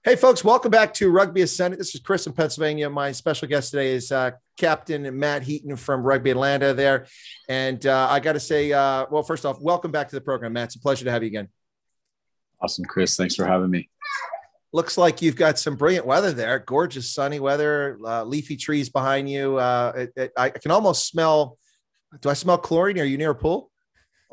Hey, folks, welcome back to Rugby Ascendant. This is Chris in Pennsylvania. My special guest today is uh, Captain Matt Heaton from Rugby Atlanta there. And uh, I got to say, uh, well, first off, welcome back to the program, Matt. It's a pleasure to have you again. Awesome, Chris. Thanks for having me. Looks like you've got some brilliant weather there. Gorgeous sunny weather, uh, leafy trees behind you. Uh, it, it, I can almost smell. Do I smell chlorine? Are you near a pool?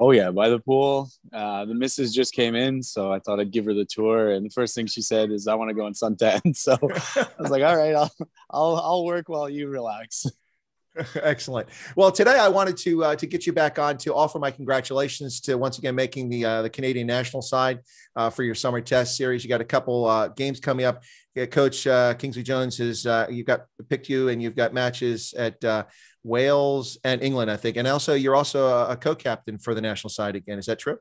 Oh yeah, by the pool. Uh, the missus just came in, so I thought I'd give her the tour. And the first thing she said is, "I want to go on suntan." So I was like, "All right, I'll I'll I'll work while you relax." Excellent. Well, today I wanted to uh, to get you back on to offer my congratulations to once again making the uh, the Canadian national side uh, for your summer test series. You got a couple uh, games coming up. Coach uh, Kingsley Jones has uh, you've got picked you, and you've got matches at Wales and England, I think. And also, you're also a co-captain for the national side again. Is that true?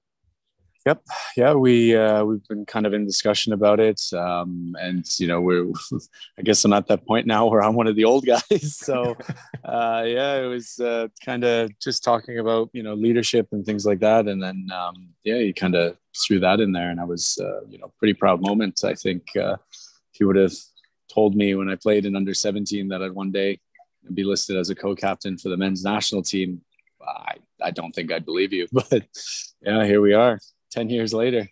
Yep. Yeah, we uh, we've been kind of in discussion about it, um, and you know, we're I guess I'm at that point now where I'm one of the old guys. So, uh, yeah, it was uh, kind of just talking about you know leadership and things like that, and then um, yeah, you kind of threw that in there, and I was uh, you know pretty proud moment. I think uh, if you would have told me when I played in under 17 that I'd one day be listed as a co-captain for the men's national team, I, I don't think I'd believe you. But yeah, here we are, ten years later.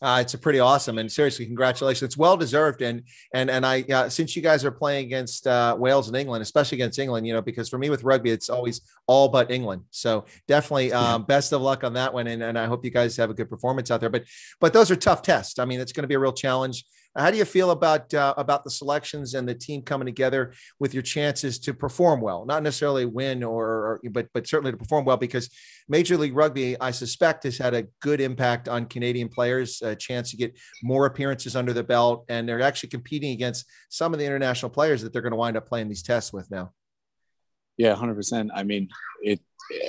Uh, it's a pretty awesome and seriously, congratulations. It's well deserved. And and and I uh, since you guys are playing against uh, Wales and England, especially against England, you know, because for me with rugby, it's always all but England. So definitely, um, best of luck on that one. And, and I hope you guys have a good performance out there. But but those are tough tests. I mean, it's going to be a real challenge. How do you feel about uh, about the selections and the team coming together with your chances to perform well? Not necessarily win or, or, but but certainly to perform well because Major League Rugby, I suspect, has had a good impact on Canadian players. A chance to get more appearances under the belt, and they're actually competing against some of the international players that they're going to wind up playing these tests with now. Yeah, hundred percent. I mean, it.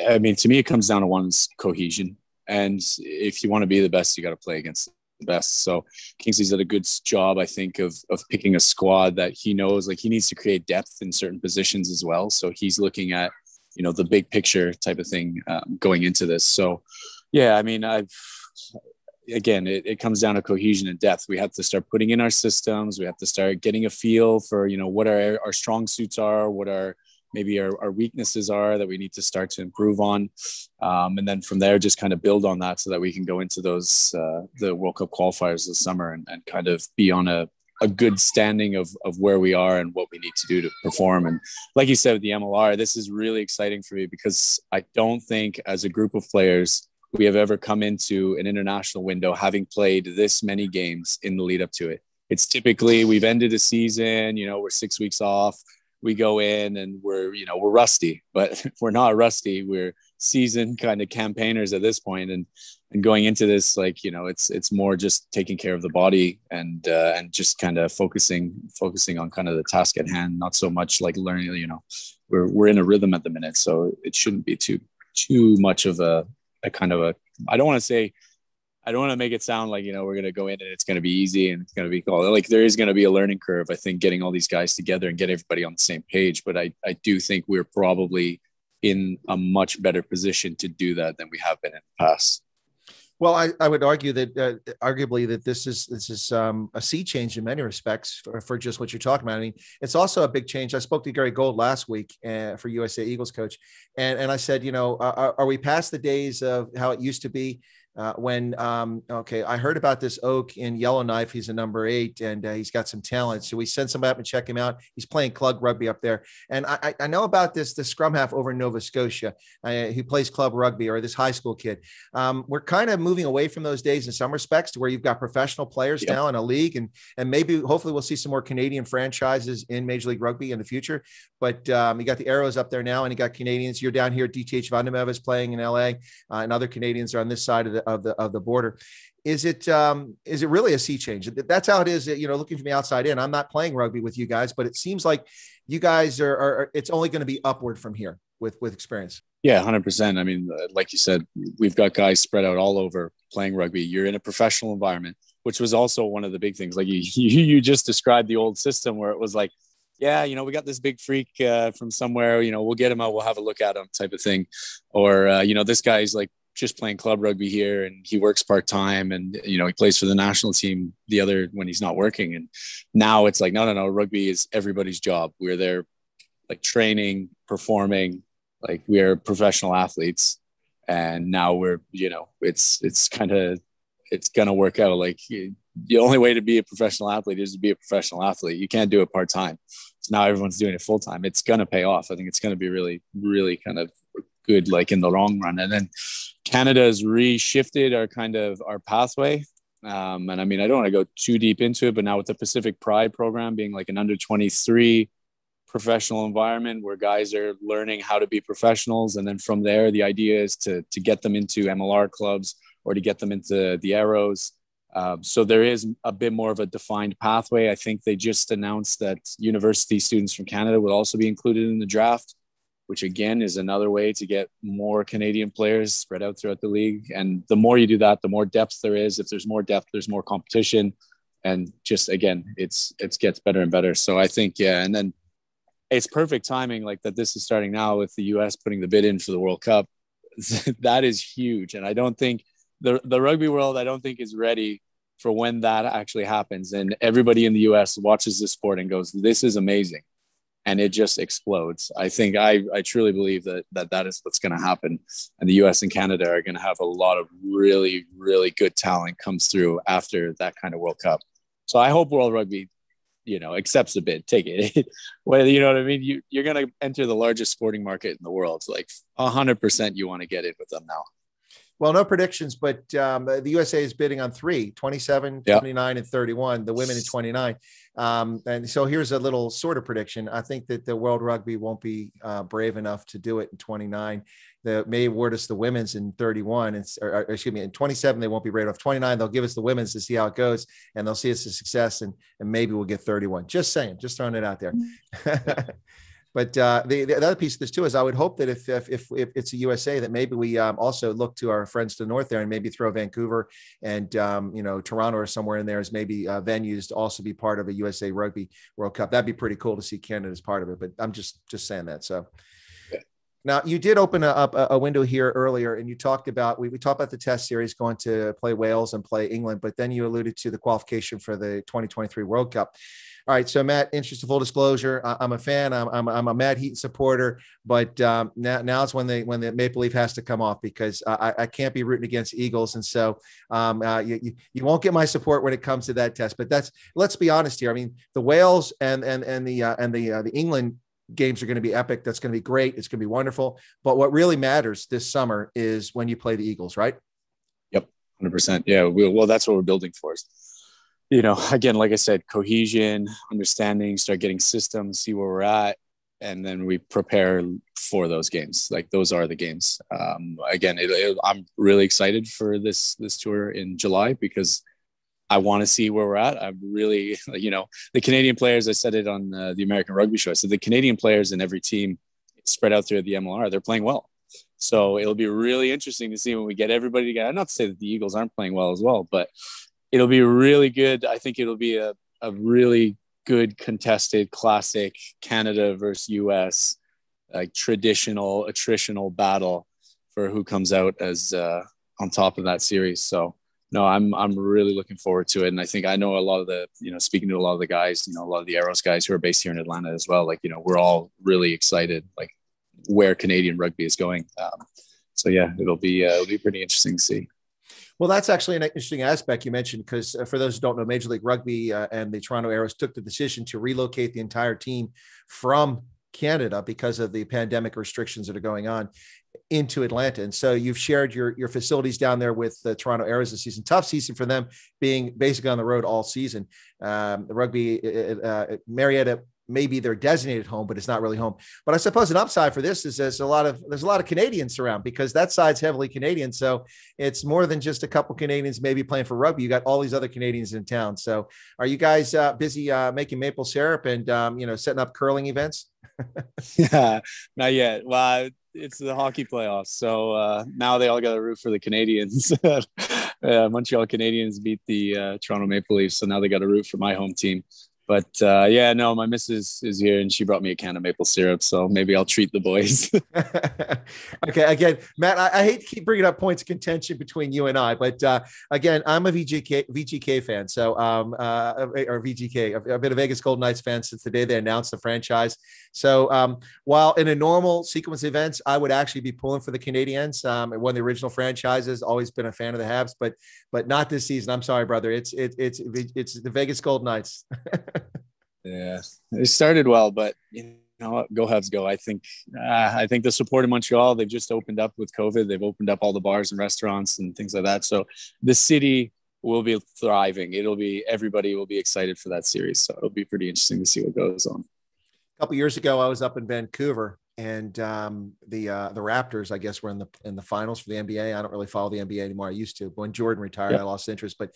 I mean, to me, it comes down to one's cohesion, and if you want to be the best, you got to play against best. So Kingsley's did a good job, I think, of of picking a squad that he knows like he needs to create depth in certain positions as well. So he's looking at you know the big picture type of thing um, going into this. So yeah, I mean, I've again, it, it comes down to cohesion and depth. We have to start putting in our systems. We have to start getting a feel for you know what our our strong suits are, what our maybe our, our weaknesses are that we need to start to improve on. Um, and then from there just kind of build on that so that we can go into those uh, the world cup qualifiers this summer and, and kind of be on a, a good standing of, of where we are and what we need to do to perform. And like you said with the mlr this is really exciting for me because i don't think as a group of players we have ever come into an international window having played this many games in the lead up to it. It's typically we've ended a season you know we're six weeks off we go in and we're you know we're rusty but we're not rusty. We're seasoned kind of campaigners at this point and and going into this like you know it's it's more just taking care of the body and uh, and just kind of focusing focusing on kind of the task at hand not so much like learning you know we're we're in a rhythm at the minute so it shouldn't be too too much of a, a kind of a i don't want to say I don't want to make it sound like you know we're going to go in and it's going to be easy and it's going to be cool. Like there is going to be a learning curve. I think getting all these guys together and get everybody on the same page. But I I do think we're probably in a much better position to do that than we have been in the past. Well, I, I would argue that uh, arguably that this is this is um, a sea change in many respects for, for just what you're talking about. I mean, it's also a big change. I spoke to Gary Gold last week uh, for USA Eagles coach, and and I said, you know, are, are we past the days of how it used to be? Uh, when um, okay, I heard about this oak in Yellowknife. He's a number eight, and uh, he's got some talent. So we send somebody up and check him out. He's playing club rugby up there, and I, I know about this the scrum half over in Nova Scotia. Uh, he plays club rugby, or this high school kid. Um, we're kind of moving away from those days in some respects to where you've got professional players yep. now in a league, and and maybe hopefully we'll see some more Canadian franchises in Major League Rugby in the future. But um, you got the Arrows up there now, and you got Canadians. You're down here. DTH van der Merwe is playing in LA, uh, and other Canadians are on this side of the of the of the border. Is it um, is it really a sea change? That's how it is. You know, looking from the outside in, I'm not playing rugby with you guys, but it seems like you guys are. are it's only going to be upward from here with with experience. Yeah, hundred percent. I mean, uh, like you said, we've got guys spread out all over playing rugby. You're in a professional environment, which was also one of the big things. Like you, you, you just described the old system where it was like, yeah, you know, we got this big freak uh, from somewhere. You know, we'll get him out. We'll have a look at him, type of thing. Or uh, you know, this guy's like just playing club rugby here and he works part-time and you know he plays for the national team the other when he's not working. And now it's like no no no rugby is everybody's job. We're there like training performing like we're professional athletes. And now we're you know it's it's kind of it's gonna work out. Like the only way to be a professional athlete is to be a professional athlete. You can't do it part-time. So now everyone's doing it full-time. It's gonna pay off. I think it's gonna be really really kind of good like in the long run. And then canada has reshifted our kind of our pathway. Um, and i mean i don't want to go too deep into it but now with the pacific pride program being like an under 23 professional environment where guys are learning how to be professionals and then from there the idea is to to get them into mlr clubs or to get them into the arrows um, so there is a bit more of a defined pathway. I think they just announced that university students from canada will also be included in the draft which again is another way to get more canadian players spread out throughout the league and the more you do that the more depth there is if there's more depth there's more competition and just again it's it gets better and better so i think yeah and then it's perfect timing like that this is starting now with the US putting the bid in for the World Cup. that is huge. And I don't think the, the rugby world, I don't think is ready for when that actually happens. And everybody in the US watches this sport and goes, this is amazing. And it just explodes. I think I, I truly believe that, that that is what's going to happen. And the US and Canada are going to have a lot of really, really good talent comes through after that kind of World Cup. So I hope World Rugby you know accepts a bid take it whether you know what i mean you, you're going to enter the largest sporting market in the world like 100% you want to get in with them now well no predictions but um, the usa is bidding on three 27 yeah. 29 and 31 the women in 29 um, and so here's a little sort of prediction i think that the world rugby won't be uh, brave enough to do it in 29 the may award us the women's in 31 and or, or, excuse me in 27 they won't be brave enough. 29 they'll give us the women's to see how it goes and they'll see it's a success and and maybe we'll get 31 just saying just throwing it out there mm-hmm. but uh, the, the other piece of this too is I would hope that if if if, if it's a USA that maybe we um, also look to our friends to the north there and maybe throw Vancouver and um, you know Toronto or somewhere in there as maybe uh, venues to also be part of a USA Rugby World Cup. That'd be pretty cool to see Canada as part of it. But I'm just just saying that. So now, you did open up a, a, window here earlier, and you talked about we, we talked about the test series going to play Wales and play England, but then you alluded to the qualification for the 2023 World Cup. All right, so Matt, interest of full disclosure, I, am a fan. I'm, I'm, I'm, a Matt Heaton supporter, but um, now now it's when the when the Maple Leaf has to come off because I, I can't be rooting against Eagles, and so um, uh, you, you won't get my support when it comes to that test. But that's let's be honest here. I mean, the Wales and and and the uh, and the uh, the England games are going to be epic. That's going to be great. It's going to be wonderful. But what really matters this summer is when you play the Eagles, right? Yep, hundred percent. Yeah, we, well, that's what we're building for. You know, again, like I said, cohesion, understanding, start getting systems, see where we're at, and then we prepare for those games. Like those are the games. Um, again, it, it, I'm really excited for this this tour in July because I want to see where we're at. I'm really, you know, the Canadian players. I said it on uh, the American Rugby Show. I said the Canadian players in every team spread out through the MLR. They're playing well. So it'll be really interesting to see when we get everybody together. Not to say that the Eagles aren't playing well as well, but it'll be really good. I think it'll be a, a really good contested classic Canada versus US, like traditional attritional battle for who comes out as uh, on top of that series. So no, I'm I'm really looking forward to it, and I think I know a lot of the you know speaking to a lot of the guys, you know, a lot of the Arrows guys who are based here in Atlanta as well. Like you know, we're all really excited, like where Canadian rugby is going. Um, so yeah, it'll be uh, it'll be pretty interesting to see. Well, that's actually an interesting aspect you mentioned because uh, for those who don't know, Major League Rugby uh, and the Toronto Arrows took the decision to relocate the entire team from Canada because of the pandemic restrictions that are going on into Atlanta. And so you've shared your your facilities down there with the Toronto Arrows this season. Tough season for them, being basically on the road all season. Um, the rugby uh, uh Marietta may be their designated home, but it's not really home. But I suppose an upside for this is there's a lot of there's a lot of Canadians around because that side's heavily Canadian. So it's more than just a couple Canadians maybe playing for rugby. You got all these other Canadians in town. So are you guys uh, busy uh, making maple syrup and um, you know setting up curling events? yeah, not yet. Well, it's the hockey playoffs, so uh, now they all got to root for the Canadians. uh, Montreal Canadiens beat the uh, Toronto Maple Leafs, so now they got to root for my home team. But uh, yeah, no, my missus is here and she brought me a can of maple syrup, so maybe I'll treat the boys. okay, again, Matt, I, I, hate to keep bringing up points of contention between you and I, but uh, again, I'm a VGK VGK fan, so um, uh, or VGK. I've been a Vegas Golden Knights fan since the day they announced the franchise. So um, while in a normal sequence of events, I would actually be pulling for the Canadians. Um, one of the original franchises, always been a fan of the Habs, but but not this season. I'm sorry, brother. It's it, it's it's the Vegas Golden Knights. yeah, they started well, but you know, go Habs, go. I think uh, I think the support in Montreal. They've just opened up with COVID. They've opened up all the bars and restaurants and things like that. So the city will be thriving. It'll be everybody will be excited for that series. So it'll be pretty interesting to see what goes on. A couple years ago, I was up in Vancouver and um, the uh, the Raptors, I guess, were in the in the finals for the NBA. I don't really follow the NBA anymore. I used to. When Jordan retired. I lost interest. But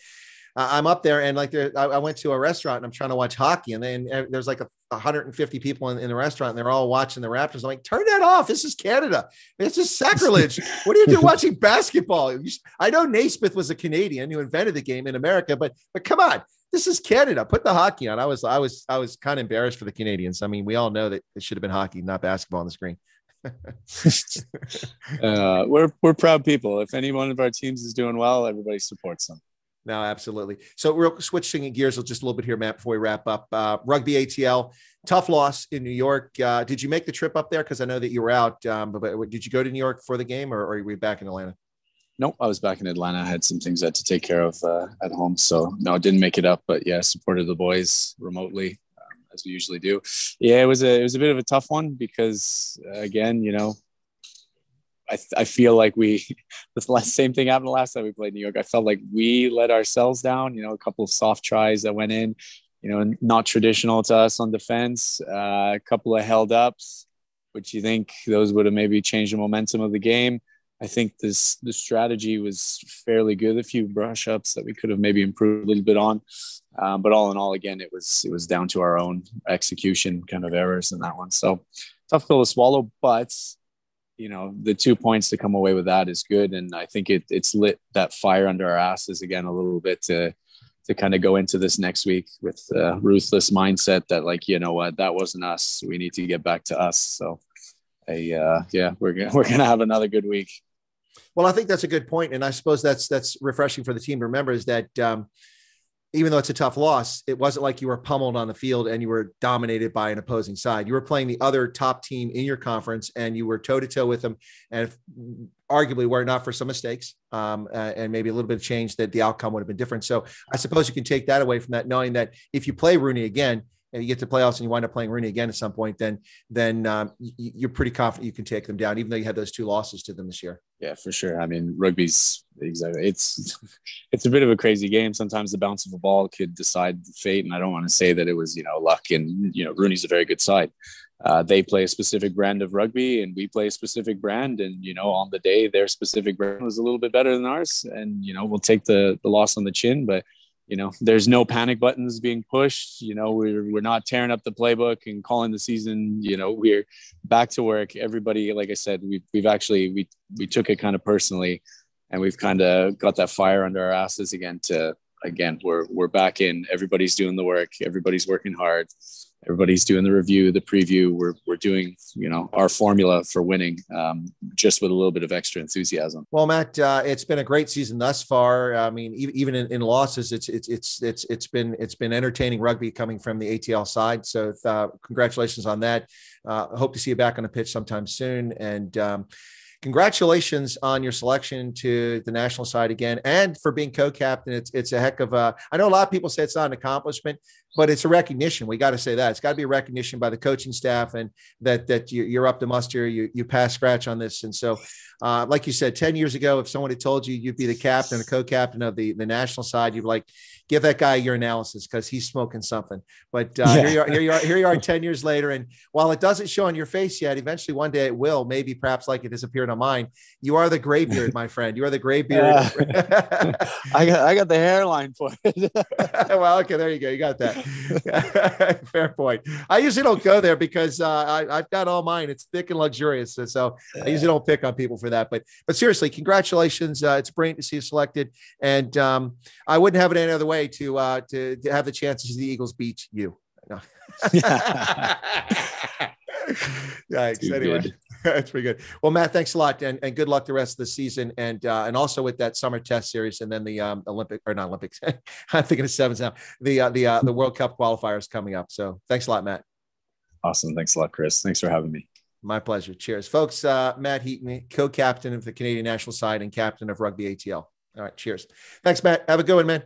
I'm up there and like there, I, I, went to a restaurant and I'm trying to watch hockey and then uh, there's like a 150 people in, in, the restaurant and they're all watching the Raptors. I'm like, turn that off. This is Canada. It's just sacrilege. what do you do watching basketball? I know Naismith was a Canadian who invented the game in America, but but come on, this is Canada. Put the hockey on. I was I was I was kind of embarrassed for the Canadians. I mean, we all know that it should have been hockey, not basketball on the screen. uh, we're we're proud people. If any one of our teams is doing well, everybody supports them. No, absolutely. So we're switching gears just a little bit here, Matt, before we wrap up. Uh, rugby ATL, tough loss in New York. Uh, did you make the trip up there? Because I know that you were out. Um, but, did you go to New York for the game, or, or are you back in Atlanta? Nope, I was back in Atlanta. I had some things I had to take care of uh, at home, so no, I didn't make it up. But yeah, supported the boys remotely um, as we usually do. Yeah, it was a it was a bit of a tough one because uh, again, you know, I, I feel like we the last same thing happened the last time we played New York. I felt like we let ourselves down. You know, a couple of soft tries that went in. You know, not traditional to us on defense. Uh, a couple of held ups, which you think those would have maybe changed the momentum of the game. I think this the strategy was fairly good. A few brush ups that we could have maybe improved a little bit on, um, but all in all, again, it was it was down to our own execution kind of errors in that one. So tough pill to swallow, but you know the two points to come away with that is good. And i think it, it's lit that fire under our asses again a little bit to to kind of go into this next week with a ruthless mindset that like you know what that wasn't us. We need to get back to us. So I, uh, yeah we're gonna we're gonna have another good week. Well i think that's a good point. And i suppose that's that's refreshing for the team to remember is that um, even though it's a tough loss, it wasn't like you were pummeled on the field and you were dominated by an opposing side. You were playing the other top team in your conference and you were toe to toe with them. And if, arguably, were not for some mistakes um, uh, and maybe a little bit of change, that the outcome would have been different. So I suppose you can take that away from that, knowing that if you play RUNY again, and you get to playoffs and you wind up playing RUNY again at some point, then then um, you're pretty confident you can take them down, even though you had those two losses to them this year. Yeah, for sure. I mean, rugby's exactly. It's it's a bit of a crazy game. Sometimes the bounce of a ball could decide fate, and I don't want to say that it was you know luck. And you know, RUNY's a very good side. Uh, they play a specific brand of rugby, and we play a specific brand. And you know, on the day, their specific brand was a little bit better than ours. And you know, we'll take the the loss on the chin, but you know there's no panic buttons being pushed you know we're, we're not tearing up the playbook and calling the season you know we're back to work. Everybody like i said we've, we've actually we we took it kind of personally and we've kind of got that fire under our asses again to again we're we're back in everybody's doing the work everybody's working hard everybody's doing the review, the preview. We're, we're doing, you know, our formula for winning um, just with a little bit of extra enthusiasm. Well, Matt, uh, it's been a great season thus far. I mean, even in, in, losses, it's, it's, it's, it's, it's been, it's been entertaining rugby coming from the ATL side. So uh, congratulations on that. Uh, hope to see you back on the pitch sometime soon. And, um, congratulations on your selection to the national side again and for being co-captain it's it's a heck of a i know a lot of people say it's not an accomplishment but it's a recognition. We got to say that it's got to be a recognition by the coaching staff and that that you, are up to muster. You you pass scratch on this, and so uh, like you said, ten years ago, if someone had told you you'd be the captain, a co-captain of the the national side, you'd be like, give that guy your analysis because he's smoking something. But uh, yeah. here you are, here you are, here you are, ten years later, and while it doesn't show on your face yet, eventually one day it will. Maybe perhaps like it disappeared on mine. You are the graybeard, my friend. You are the graybeard. Uh, I got I got the hairline for it. well, okay, there you go. You got that. Fair point. I usually don't go there because uh, I, have got all mine. It's thick and luxurious, so, so I usually don't pick on people for that. But but seriously, congratulations. Uh, it's brilliant to see you selected, and um, I wouldn't have it any other way to uh, to, to have the chance to see the Eagles beat you. No. Yikes. Too anyway, good. that's pretty good. Well, Matt, thanks a lot, and, and good luck the rest of the season, and uh, and also with that summer test series, and then the um, Olympic or not Olympics. I'm thinking of sevens now. The uh, the uh, the World Cup qualifiers coming up. So thanks a lot, Matt. Awesome. Thanks a lot, Chris. Thanks for having me. My pleasure. Cheers, folks. Uh, Matt Heaton, co-captain of the Canadian national side and captain of rugby ATL. All right. Cheers. Thanks, Matt. Have a good one, man.